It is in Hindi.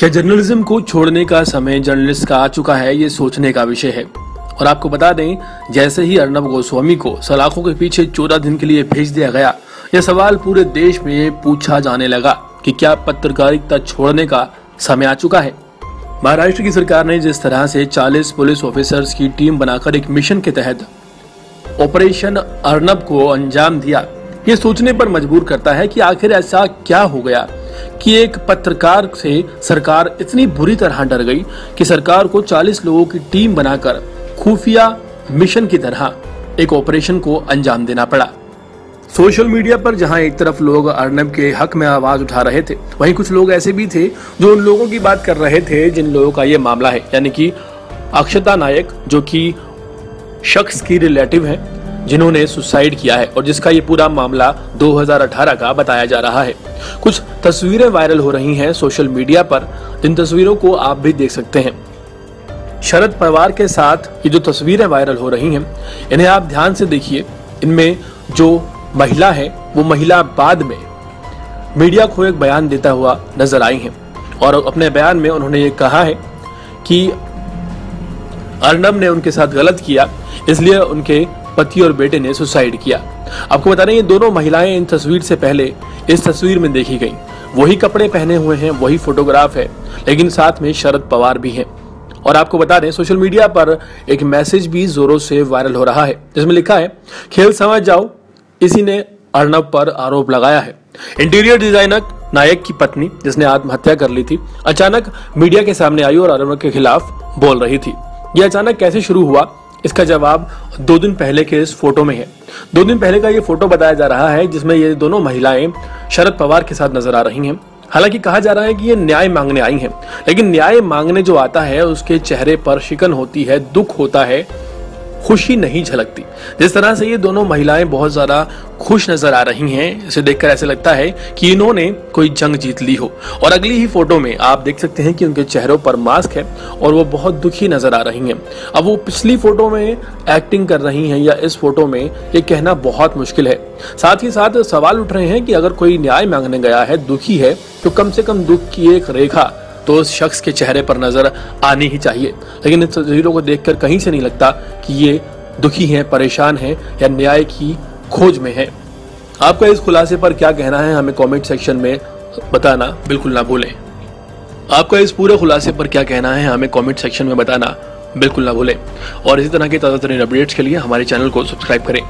क्या जर्नलिज्म को छोड़ने का समय जर्नलिस्ट का आ चुका है, ये सोचने का विषय है। और आपको बता दें, जैसे ही अर्नब गोस्वामी को सलाखों के पीछे चौदह दिन के लिए भेज दिया गया, यह सवाल पूरे देश में पूछा जाने लगा कि क्या पत्रकारिता छोड़ने का समय आ चुका है। महाराष्ट्र की सरकार ने जिस तरह से 40 पुलिस ऑफिसर्स की टीम बनाकर एक मिशन के तहत ऑपरेशन अर्नब को अंजाम दिया, ये सोचने पर मजबूर करता है कि आखिर ऐसा क्या हो गया। कि एक पत्रकार से सरकार इतनी बुरी तरह डर गई कि सरकार को 40 लोगों की टीम बनाकर खुफिया मिशन की तरह एक ऑपरेशन को अंजाम देना पड़ा। सोशल मीडिया पर जहाँ एक तरफ़ लोग अर्नब के हक में आवाज़ उठा रहे थे, वहीं कुछ लोग ऐसे भी थे जो उन लोगों की बात कर रहे थे जिन लोगों का ये मामला है, यानी कि अक्षता नायक, जो कि शख्स की रिलेटिव है जिन्होंने सुसाइड किया है और जिसका ये पूरा मामला 2018 का बताया जा रहा है। कुछ तस्वीरें वायरल हो रही हैं सोशल मीडिया पर। जिन तस्वीरों को आप भी देख सकते हैं। शरद पवार के साथ ये जो तस्वीरें वायरल हो रही हैं, इन्हें आप ध्यान से देखिए। इनमें जो महिला है, वो महिला बाद में मीडिया को एक बयान देता हुआ नज़र आई है। और अपने बयान में उन्होंने ये कहा है कि अर्नब ने उनके साथ गलत किया, इसलिए उनके पति और बेटे ने सुसाइड किया। आपको बता रहे ये दोनों महिलाएँ इन तस्वीर से पहले इस तस्वीर में देखी गई। वही कपड़े पहने हुए हैं, वही फोटोग्राफ है, लेकिन साथ में शरद पवार भी हैं। और आपको बता दें, सोशल मीडिया पर एक मैसेज भी जोरों से वायरल हो रहा है, जिसमें लिखा है, खेल समझ जाओ। इसी ने अर्नब पर आरोप लगाया है। इंटीरियर डिज़ाइनर नायक की पत्नी, जिसने आत्महत्या कर ली थी, अचानक मीडिया के सामने आई और अर्नब के खिलाफ बोल रही थी। यह अचानक कैसे शुरू हुआ? इसका जवाब दो दिन पहले के इस फ़ोटो में है। दो दिन पहले का ये फ़ोटो बताया जा रहा है, जिसमें ये दोनों महिलाएँ शरद पवार के साथ नज़र आ रही हैं। हालाँकि कहा जा रहा है कि ये न्याय मांगने आई हैं, लेकिन न्याय मांगने जो आता है, उसके चेहरे पर शिकन होती है, दुख होता है। खुशी नहीं झलकती। जिस तरह से ये दोनों महिलाएँ बहुत ज़्यादा खुश नज़र आ रही हैं, इसे देखकर ऐसे लगता है कि इन्होंने कोई जंग जीत ली हो। और अगली ही फ़ोटो में आप देख सकते हैं कि उनके चेहरों पर मास्क है और वो बहुत दुखी नज़र आ रही हैं। अब वो पिछली फ़ोटो में एक्टिंग कर रही हैं या इस फ़ोटो में, ये कहना बहुत मुश्किल है। साथ ही साथ सवाल उठ रहे हैं कि अगर कोई न्याय मांगने गया है, दुखी है तो कम से कम दुख की एक रेखा तो उस शख्स के चेहरे पर नज़र आनी ही चाहिए। लेकिन इन तस्वीरों को देखकर कहीं से नहीं लगता कि ये दुखी हैं, परेशान हैं या न्याय की खोज में है। आपका इस खुलासे पर क्या कहना है, हमें कमेंट सेक्शन में बताना बिल्कुल ना भूलें। आपका इस पूरे खुलासे पर क्या कहना है, हमें कमेंट सेक्शन में बताना बिल्कुल ना भूलें। और इसी तरह के ताज़ा तरीन अपडेट्स के लिए हमारे चैनल को सब्सक्राइब करें।